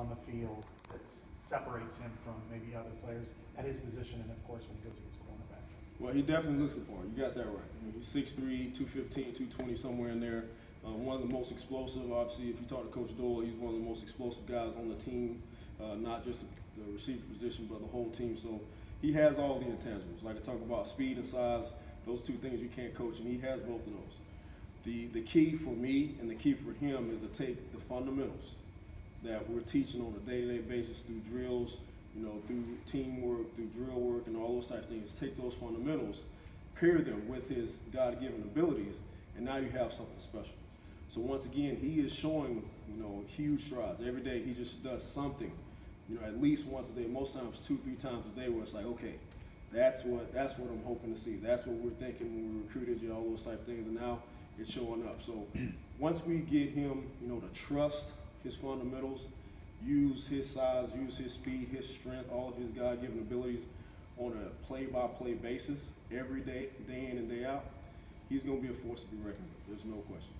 on the field that separates him from maybe other players at his position and of course when he goes against cornerbacks. Well, he definitely looks the part. You got that right. I mean, he's 6'3", 215, 220, somewhere in there. Um, one of the most explosive, obviously, if you talk to Coach Doyle, he's one of the most explosive guys on the team, uh, not just the receiver position, but the whole team. So he has all the intangibles. Like I talk about speed and size, those two things you can't coach, and he has both of those. The, the key for me and the key for him is to take the fundamentals that we're teaching on a day-to-day basis through drills, you know, through teamwork, through drill work, and all those type of things. Take those fundamentals, pair them with his God-given abilities, and now you have something special. So once again, he is showing, you know, huge strides. Every day he just does something, you know, at least once a day, most times two, three times a day where it's like, okay, that's what that's what I'm hoping to see. That's what we're thinking when we recruited you, all those type of things, and now it's showing up. So once we get him, you know, to trust his fundamentals, use his size, use his speed, his strength, all of his God-given abilities on a play-by-play basis every day, day in and day out, he's going to be a force to be reckoned with. There's no question.